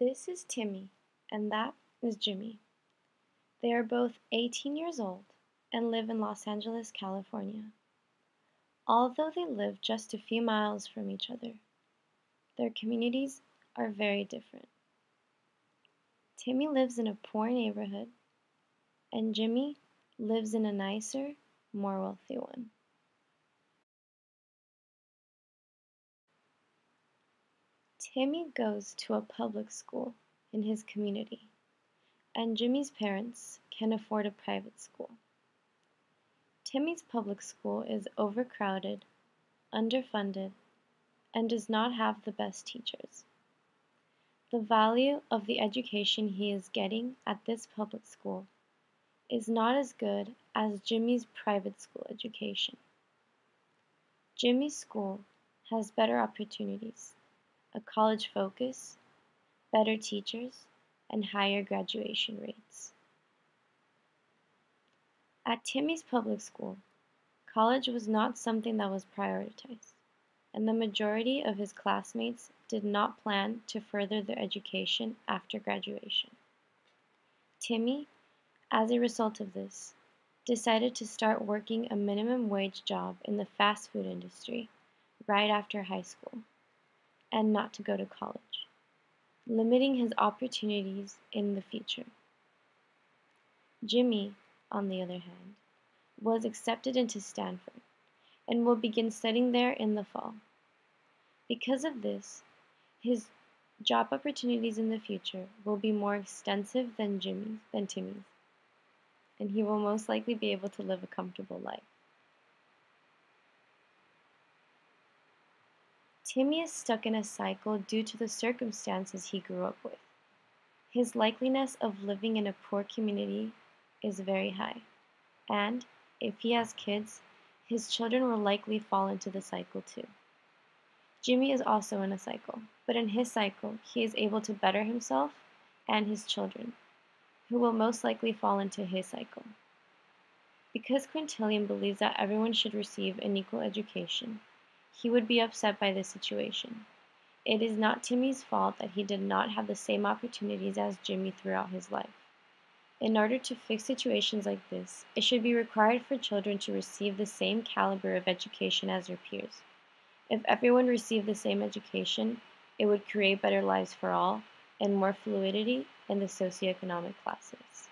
This is Timmy, and that is Jimmy. They are both 18 years old and live in Los Angeles, California. Although they live just a few miles from each other, their communities are very different. Timmy lives in a poor neighborhood, and Jimmy lives in a nicer, more wealthy one. Timmy goes to a public school in his community, and Jimmy's parents can afford a private school. Timmy's public school is overcrowded, underfunded, and does not have the best teachers. The value of the education he is getting at this public school is not as good as Jimmy's private school education. Jimmy's school has better opportunities a college focus, better teachers, and higher graduation rates. At Timmy's public school, college was not something that was prioritized, and the majority of his classmates did not plan to further their education after graduation. Timmy, as a result of this, decided to start working a minimum wage job in the fast food industry right after high school and not to go to college, limiting his opportunities in the future. Jimmy, on the other hand, was accepted into Stanford and will begin studying there in the fall. Because of this, his job opportunities in the future will be more extensive than Jimmy's than Timmy's, and he will most likely be able to live a comfortable life. Timmy is stuck in a cycle due to the circumstances he grew up with. His likeliness of living in a poor community is very high, and if he has kids, his children will likely fall into the cycle too. Jimmy is also in a cycle, but in his cycle, he is able to better himself and his children, who will most likely fall into his cycle. Because Quintilian believes that everyone should receive an equal education, he would be upset by this situation. It is not Timmy's fault that he did not have the same opportunities as Jimmy throughout his life. In order to fix situations like this, it should be required for children to receive the same caliber of education as their peers. If everyone received the same education, it would create better lives for all and more fluidity in the socioeconomic classes.